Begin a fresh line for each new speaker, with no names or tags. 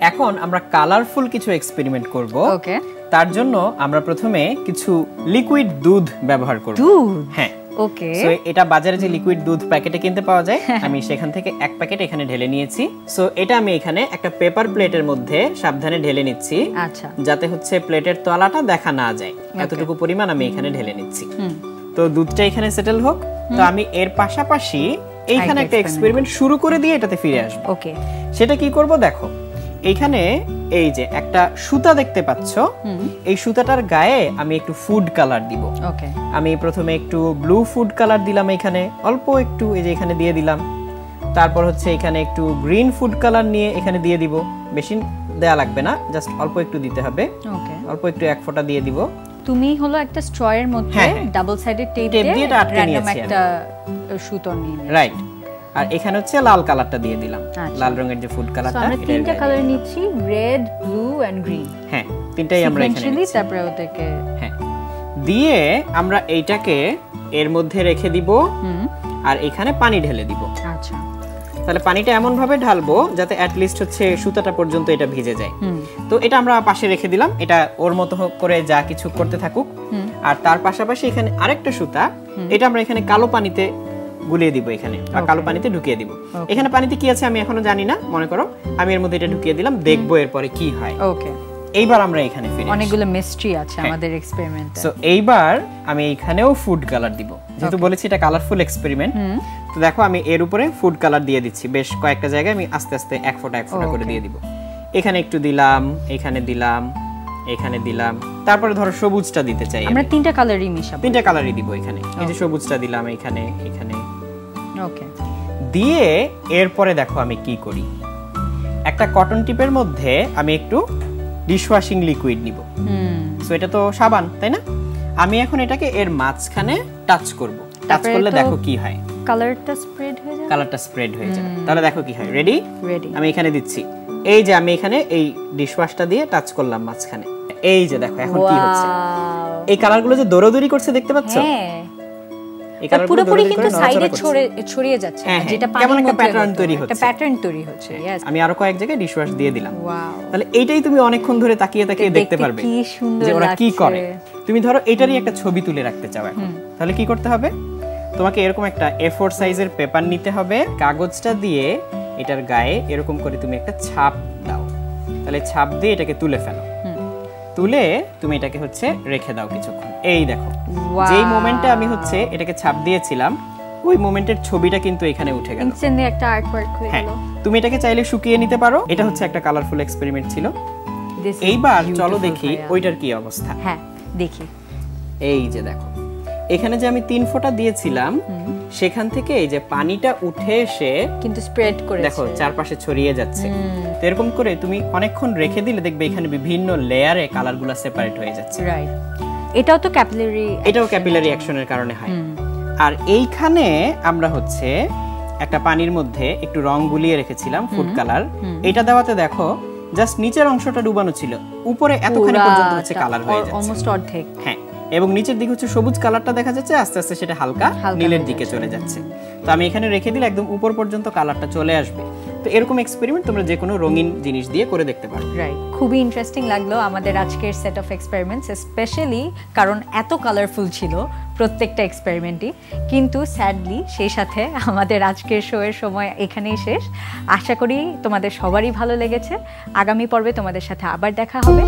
এখন আমরা কালারফুল কিছু এক্সপেরিমেন্ট করব।
ওকে
তার জন্য আমরা প্রথমে কিছু লিকুইড দুধ ব্যবহার করব।
দুধ?
হ্যাঁ।
ওকে
সো এটা বাজারে যে লিকুইড দুধ প্যাকেটে কিনতে পাওয়া যায় আমি সেখান থেকে এক প্যাকেট এখানে ঢেলে নিয়েছি। সো এটা আমি এখানে একটা পেপার প্লেটের মধ্যে সাবধানে ঢেলে নিচ্ছি।
আচ্ছা।
যাতে হচ্ছে প্লেটের তলাটা দেখা না যায়। এতটুকু পরিমাণ আমি এখানে ঢেলে নিচ্ছি। তো দুধটা এখানে সেটেল হোক। তো আমি এর পাশাপাশি এইখানে একটা এক্সপেরিমেন্ট শুরু করে দিয়ে এটাতে ফিরে আসব।
ওকে
সেটা কি করব দেখো? এইখানে এই যে একটা সুতা দেখতে পাচ্ছ এই সুতাটার গায়ে আমি একটু ফুড কালার দিব।
ওকে।
আমি প্রথমে একটু ব্লু ফুড কালার দিলাম এখানে অল্প একটু এই যে এখানে দিয়ে দিলাম। তারপর হচ্ছে এখানে একটু গ্রিন ফুড কালার নিয়ে এখানে দিয়ে দিব। বেশি দেয়া লাগবে না জাস্ট অল্প একটু দিতে হবে।
ওকে।
অল্প একটু এক ফোঁটা দিয়ে দিব।
তুমি হলো একটা স্ট্রয়ের মধ্যে। ডাবল সাইডেড টেপ
দিয়ে এটা আটকে নিয়েছি
একটা সুতো নিয়ে
রাইট আর এখানে হচ্ছে লাল কালারটা দিয়ে দিলাম।
আচ্ছা।
লাল রঙের যে ফুড কালারটা
আমরা তিনটা কালার নিচ্ছি রেড ব্লু এন্ড গ্রিন
হ্যাঁ তিনটাই আমরা এখানে নিচ্ছি।
তারপরে ওটাকে
হ্যাঁ। দিয়ে আমরা এইটাকে এর মধ্যে রেখে দিব আর এখানে পানি ঢেলে দিব।
আচ্ছা।
তাহলে পানিটা এমন ভাবে ঢালবো যাতে অ্যাট লিস্ট হচ্ছে সুতাটা পর্যন্ত এটা ভিজে যায়। তো এটা আমরা পাশে রেখে দিলাম। এটা ওর মতো করে যা কিছু করতে থাকুক। আর তার পাশাপাশি এখানে আরেকটা সুতা। এটা আমরা এখানে কালো পানিতে গুলিয়ে দিব এখানে বা কালো পানিতে ঢুকিয়ে দিব। এখানে পানিতে কি আছে আমি এখনও জানি না মনে করো। আমি এর মধ্যে এটা ঢুকিয়ে দিলাম দেখব এরপরে কি হয়।
ওকে
এইবার আমরা এখানে ফিরে
অনেকগুলো মিস্ট্রি আছে
হ্যাঁ।
আমাদের এক্সপেরিমেন্টে
সো এইবার আমি এইখানেও ফুড কালার দিব। যেহেতু বলেছি এটা কালারফুল এক্সপেরিমেন্ট তো দেখো আমি এর উপরে ফুড কালার দিয়ে দিচ্ছি। বেশ কয়েকটা জায়গায় আমি আস্তে আস্তে এক ফোঁটা এক ফোঁটা করে দিয়ে দিব। এখানে একটু দিলাম এখানে দিলাম এখানে দিলাম। তারপরে ধরো সবুজটা দিতে চাই
আমরা তিনটা কালারই মিশাবো।
তিনটা কালারই দিব এখানে। এই যে সবুজটা দিলাম এখানে এখানে।
ওকে।
দিয়ে এরপরে দেখো আমি কি করি। একটা কটন টিপের মধ্যে আমি একটু ডিশওয়াশিং লিকুইড নিব। সো এটা তো সাবান তাই না? আমি এখন এটাকে এর মাঝখানে টাচ করব। টাচ করলে দেখো কি হয়।
কালারটা স্প্রেড হয়ে যাবে?
কালারটা স্প্রেড হয়ে যাবে। তাহলে দেখো কি হয়। রেডি
রেডি
আমি এখানে দিচ্ছি। এই যে আমি এখানে এই ডিশওয়াশটা দিয়ে টাচ করলাম মাঝখানে। এই যে দেখো এখন কি হচ্ছে? এই কালারগুলো যে দৌড়াদৌড়ি করছে দেখতে পাচ্ছ?
হ্যাঁ। পুরোপুরি কিন্তু সাইডে
নড়াচড়া করছে।
ছড়ে ছড়িয়ে যাচ্ছে না, যেটা
কেমন একটা
মধ্যে
pattern
হতো। একটা প্যাটার্ন তৈরি হচ্ছে
আমি আরও কয়েক জায়গায় ডিশওয়াশ দিয়ে দিলাম। তাহলে এইটাই তুমি অনেকক্ষণ ধরে তাকিয়ে তাকিয়ে দেখতে
দেখতে
পারবে যে ওরা কি করে। তুমি ধরো এটারই একটা ছবি তুলে রাখতে চাও এখন। তাহলে কি করতে হবে? তোমাকে এরকম একটা এ ফোর সাইজের পেপার নিতে হবে। কাগজটা দিয়ে এটার গায়ে এরকম করে তুমি একটা ছাপ দাও। তাহলে ছাপ দিয়ে এটাকে তুলে ফেলো। তুলে তুমি এটাকে হচ্ছে রেখে দাও কিছুক্ষণ। এই দেখো। যেই মোমেন্টে আমি হচ্ছে এটাকে ছাপ দিয়েছিলাম ওই মোমেন্টের ছবিটা কিন্তু এখানে উঠে গেল।
ইনস্ট্যান্টলি একটা আর্ট ওয়ার্ক হয়ে
হ্যাঁ
গেল।
তুমি এটাকে চাইলে শুকিয়ে নিতে পারো। এটা হচ্ছে একটা কালারফুল এক্সপেরিমেন্ট ছিল। এইবার চলো দেখি ওইটার কি অবস্থা।
হ্যাঁ দেখি।
এই যে দেখো। এখানে যে আমি তিন ফোঁটা দিয়েছিলাম সেখান থেকে এই যে পানিটা উঠে এসে
কিন্তু স্প্রেড করে
দেখো চারপাশে ছড়িয়ে যাচ্ছে। তো এরকম করে তুমি অনেকক্ষণ রেখে দিলে দেখবে এখানে বিভিন্ন লেয়ারে কালারগুলো সেপারেট হয়ে যাচ্ছে।
রাইট এটাও তো ক্যাপিলারি
এটাও ক্যাপিলারি অ্যাকশনের কারণে হয়। আর এইখানে আমরা হচ্ছে একটা পানির মধ্যে একটু রং গুলিয়ে রেখেছিলাম ফুড কালার এটা দেওয়াতে দেখো জাস্ট নিচের অংশটা ডুবানো ছিল। উপরে এতখানি পর্যন্ত হচ্ছে কালার হয়ে যাচ্ছে।
অলমোস্ট অর্ধেক।
হ্যাঁ এবং নিচের দিকে হচ্ছে সবুজ কালারটা দেখা যাচ্ছে আস্তে আস্তে সেটা হালকা
হালকা
নীলের দিকে চলে যাচ্ছে। তো আমি এখানে রেখে দিলে একদম উপর পর্যন্ত কালারটা চলে আসবে। তো এরকম এক্সপেরিমেন্ট তোমরা যে কোনো রঙিন জিনিস দিয়ে করে দেখতে পারো।
রাইট খুবই ইন্টারেস্টিং লাগল আমাদের আজকের সেট অফ এক্সপেরিমেন্টস স্পেশালি কারণ এত কালারফুল ছিল প্রত্যেকটা এক্সপেরিমেন্টই কিন্তু স্যাডলি সেই সাথে আমাদের আজকের শো এর সময় এখানেই শেষ। আশা করি তোমাদের সবারই ভালো লেগেছে। আগামী পর্বে তোমাদের সাথে আবার দেখা হবে।